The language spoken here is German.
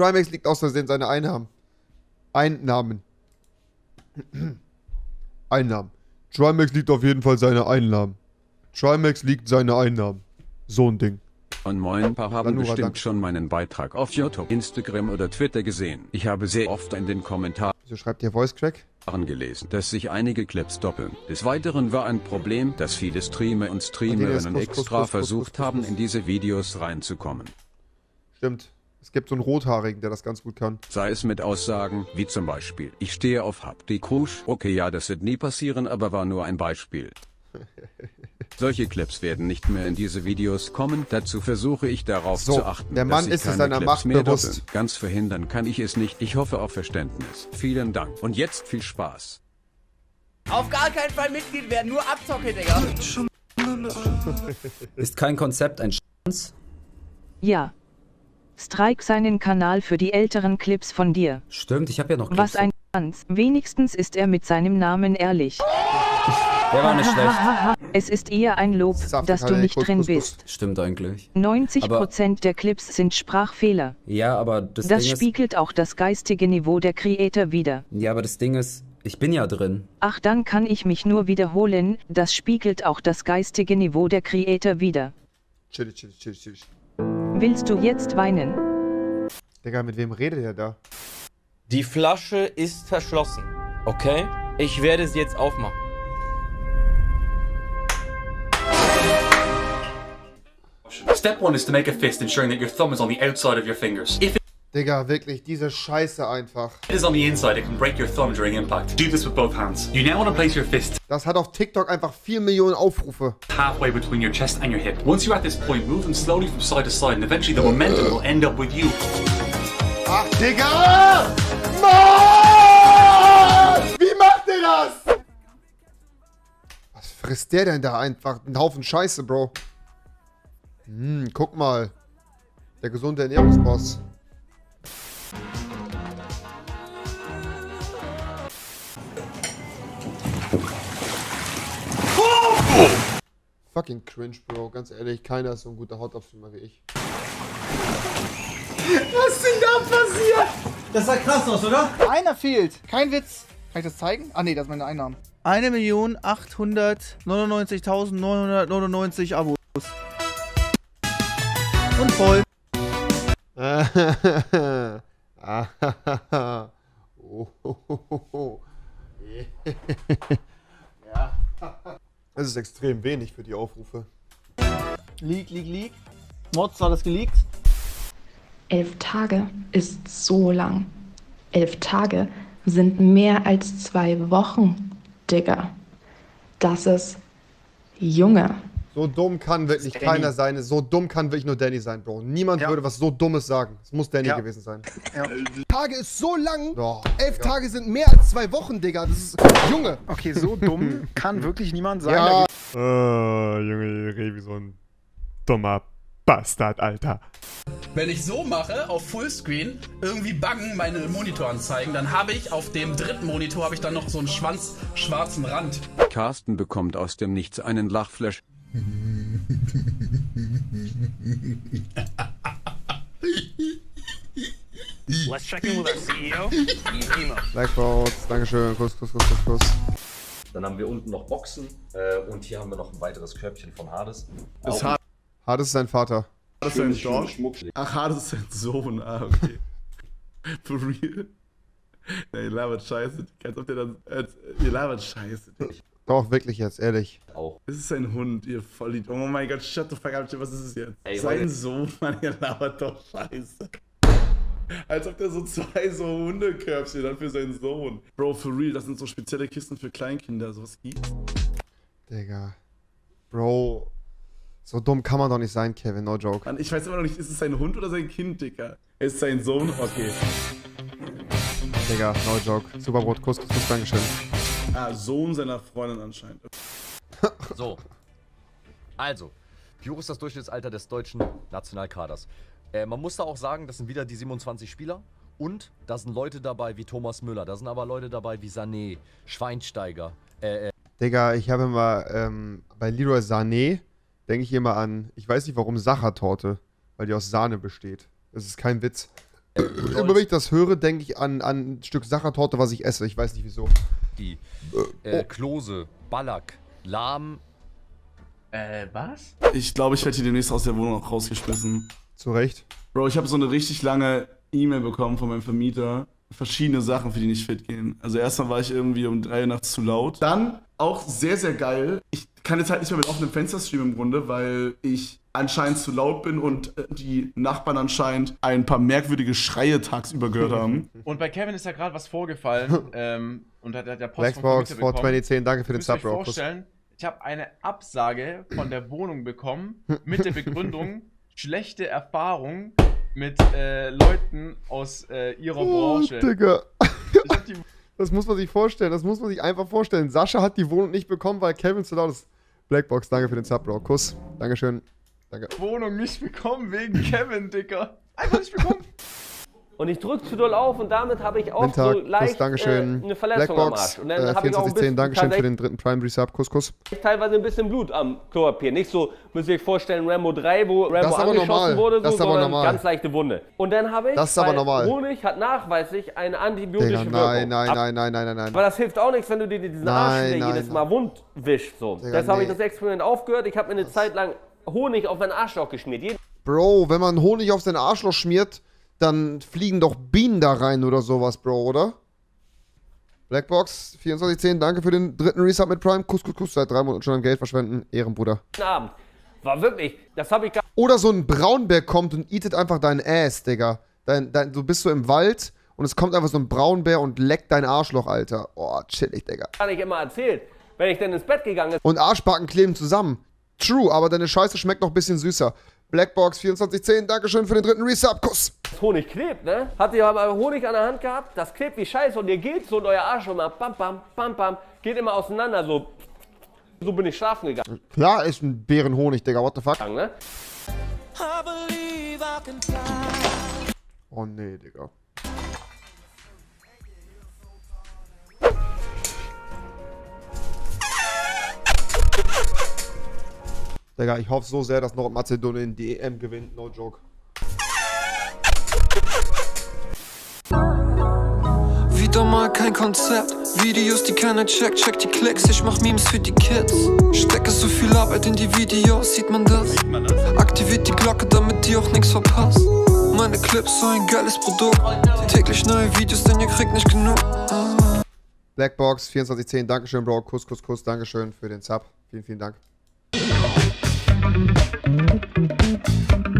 Trimax liegt aus Versehen seine Einnahmen. Einnahmen. Einnahmen. Trimax liegt auf jeden Fall seine Einnahmen. Trimax liegt seine Einnahmen. So ein Ding. Und moin, ein paar haben Danura, bestimmt danke. schon meinen Beitrag auf YouTube, Instagram oder Twitter gesehen. Ich habe sehr oft in den Kommentaren Wieso schreibt ihr Voice Crack? gelesen, dass sich einige Clips doppeln. Des Weiteren war ein Problem, dass viele Streamer und Streamerinnen extra versucht haben, in diese Videos reinzukommen. Stimmt. Es gibt so einen Rothaarigen, der das ganz gut kann. Sei es mit Aussagen, wie zum Beispiel, ich stehe auf Hapti Krusch, okay ja das wird nie passieren, aber war nur ein Beispiel. Solche Clips werden nicht mehr in diese Videos kommen, dazu versuche ich darauf So, zu achten, der Mann ist es keine seiner Clips Macht mehr bewusst. doppeln. Ganz verhindern kann ich es nicht, ich hoffe auf Verständnis. Vielen Dank. Und jetzt viel Spaß. Auf gar keinen Fall Mitglied werden, nur Abzocke, Digga. Ist kein Konzept ein Schwanz? Ja. Strike seinen Kanal für die älteren Clips von dir. Stimmt, ich habe ja noch Was Clips. ein Schwanz. Wenigstens ist er mit seinem Namen ehrlich. Der war nicht schlecht. Es ist eher ein Lob, Saftig, dass du nicht drin bist. Stimmt eigentlich. 90% der Clips sind Sprachfehler. Ja, aber das, Das Ding spiegelt auch das geistige Niveau der Creator wider. Ja, aber das Ding ist, ich bin ja drin. Ach, dann kann ich mich nur wiederholen, das spiegelt auch das geistige Niveau der Creator wider. Chill, chill, chill, chill. Willst du jetzt weinen? Digga, mit wem redet ihr da? Die Flasche ist verschlossen. Okay? Ich werde sie jetzt aufmachen. Step one is to make a fist, ensuring that your thumb is on the outside of your fingers. If Digga, wirklich, diese Scheiße einfach. it is on the inside, it can break your thumb during impact. Do this with both hands. You now want to place your fist Das hat auf TikTok einfach 4 Millionen Aufrufe. halfway between your chest and your hip. Once you're at this point, move them slowly from side to side, and eventually the momentum will end up with you. Ach, Digga! Mann! Wie macht ihr das? Was frisst der denn da einfach? Ein Haufen Scheiße, Bro. Hm, guck mal. Der gesunde Ernährungsboss. Fucking cringe, Bro. Ganz ehrlich, keiner ist so ein guter Hautapfelmer wie ich. Das sah krass aus, oder? Einer fehlt. Kein Witz. Kann ich das zeigen? Ah, nee, das ist meine Einnahmen. 1.899.999 Abos. Und voll. ja. Es ist extrem wenig für die Aufrufe. Leak, leak, leak. Mods, war das geleakt? Elf Tage ist so lang. Elf Tage sind mehr als zwei Wochen, Digga. Das ist Junge. So dumm kann wirklich keiner sein. So dumm kann wirklich nur Danny sein, Bro. Niemand Ja. würde was so Dummes sagen. Es muss Danny Ja. gewesen sein. Tage ist so lang. Doch. Elf Tage sind mehr als zwei Wochen, Digga. Das ist. Junge. Okay, so dumm kann wirklich niemand sein. Ja. Oh, Junge, ich rede wie so ein dummer Bastard, Alter. Wenn ich so mache, auf Fullscreen, irgendwie buggen meine Monitoranzeigen, dann habe ich auf dem dritten Monitor habe ich dann noch so einen schwanz schwarzen Rand. Carsten bekommt aus dem Nichts einen Lachflash. Let's check in with our CEO. Blackboards, Dankeschön. Kuss, Kuss, Kuss, Kuss, Kuss. Dann haben wir unten noch Boxen äh, und hier haben wir noch ein weiteres Körbchen von Hades. Ist Auch- Hades ist sein Vater. Hades ist ein Schönes, schönes Dog? Schmuckstück. Ach, Hades ist sein Sohn. Ah, okay. For real? Ja, ihr labert Scheiße. Als ob der dann. Als, ihr labert Scheiße. Doch, wirklich jetzt, ehrlich. Auch. Das ist ein Hund, ihr Vollidiot. Oh mein Gott, shut the fuck up. Was ist es jetzt? Ey, sein. Sohn, Mann, ihr labert doch Scheiße. Als ob der so zwei so Hundekörbchen dann für seinen Sohn. Bro, for real, das sind so spezielle Kisten für Kleinkinder. Sowas gibt's. Digga. Bro. So dumm kann man doch nicht sein, Kevin. No joke. Mann, ich weiß immer noch nicht, ist es sein Hund oder sein Kind, Dicker? Es ist sein Sohn? Okay. Digga, no joke. Superbrot, Kuss, Kuss, Kuss, Dankeschön. Ah, Sohn seiner Freundin anscheinend. So. Also, wie hoch ist das Durchschnittsalter des deutschen Nationalkaders? Äh, man muss da auch sagen, das sind wieder die 27 Spieler. Und da sind Leute dabei wie Thomas Müller. Da sind aber Leute dabei wie Sané, Schweinsteiger. Äh, äh, Digga, ich habe immer ähm, bei Leroy Sané denke ich immer an, ich weiß nicht warum, Sachertorte, weil die aus Sahne besteht. Das ist kein Witz. Immer wenn ich das höre, denke ich an, an ein Stück Sachertorte, was ich esse. Ich weiß nicht wieso. Die oh. äh, Klose, Ballack, Lahm. Äh, was? Ich glaube, ich werde hier demnächst aus der Wohnung auch rausgeschmissen. Zu Recht. Bro, ich habe so eine richtig lange E-Mail bekommen von meinem Vermieter. Verschiedene Sachen, für die nicht fit gehen. Also erstmal war ich irgendwie um drei Uhr nachts zu laut. Dann auch sehr, sehr geil. Ich kann jetzt halt nicht mehr mit offenem Fenster streamen im Grunde, weil ich anscheinend zu laut bin und äh, die Nachbarn anscheinend ein paar merkwürdige Schreie tagsüber gehört haben. Und bei Kevin ist ja gerade was vorgefallen. ähm, und hat, hat der Post Blackbox, bekommen. 42010, danke für den Sub, Bro. vorstellen, ich habe eine Absage von der Wohnung bekommen mit der Begründung schlechte Erfahrung mit äh, Leuten aus äh, ihrer Oh, Branche. Digga. Das muss man sich vorstellen. Das muss man sich einfach vorstellen. Sascha hat die Wohnung nicht bekommen, weil Kevin zu laut ist. Blackbox, danke für den Sub, Bro. Kuss. Dankeschön. Danke. Wohnung nicht bekommen wegen Kevin, Dicker. Einfach nicht bekommen. Und ich drück zu doll auf und damit habe ich auch Windtag, so Kuss, leicht äh, Dankeschön. eine Verletzung am Blackbox, Arsch. Und dann äh, habe ich auch ein 2410, bisschen, Dankeschön für den dritten Primary Sub. Kuss, Kuss. teilweise ein bisschen Blut am Klopapier. Nicht so, müsst ihr euch vorstellen, Rambo 3, wo Rambo Das angeschossen normal. wurde, so, Das ist aber sondern normal. ganz leichte Wunde. Und dann habe ich, Das ist aber weil normal. Honig hat nachweislich eine antibiotische Digga, nein, Wirkung. nein, nein, nein, nein, nein, nein. Aber das hilft auch nichts, wenn du dir diesen Nein, Arsch nein, jedes nein. Mal wund wischst. So. Digga, Deshalb habe ich nee. das Experiment aufgehört. Ich habe mir eine Zeit lang Honig auf meinen Arschloch geschmiert. Jeden Bro, wenn man Honig auf sein Arschloch schmiert, dann fliegen doch Bienen da rein oder sowas, Bro, oder? Blackbox, 2410, danke für den dritten Resub mit Prime. Kuss, kuss, kuss, seit drei Monaten schon am Geld verschwenden. Ehrenbruder. Abend. War wirklich, das habe ich gar Oder so ein Braunbär kommt und eatet einfach deinen Ass, Digga. Dein, dein, du bist so im Wald und es kommt einfach so ein Braunbär und leckt dein Arschloch, Alter. Oh, chillig, Digga. gar nicht immer erzählt. Wenn ich dann ins Bett gegangen bin, Und Arschbacken kleben zusammen. True, aber deine Scheiße schmeckt noch ein bisschen süßer. Blackbox 2410, Dankeschön für den dritten Resub. Kuss. Honig klebt, ne? Hat ihr aber Honig an der Hand gehabt, das klebt wie Scheiße und ihr geht so in euer Arsch und mal bam, bam, bam, bam, geht immer auseinander, so. So bin ich schlafen gegangen, Klar ist ein Bärenhonig, Digga. What the fuck? ne? Oh nee, Digga. Digga, ich hoffe so sehr, dass Nordmazedonien die EM gewinnt. No joke. Wieder mal kein Konzept. Videos, die keiner checkt, check die Klicks. Ich mach Memes für die Kids. Stecke so viel Arbeit in die Videos, sieht man das? Aktiviert die Glocke, damit ihr auch nichts verpasst. Meine Clips, so ein geiles Produkt. Täglich neue Videos, denn ihr kriegt nicht genug. Blackbox 2410, Dankeschön, Bro. Kuss, Kuss, Kuss. Dankeschön für den Sub. Vielen, vielen Dank. thank you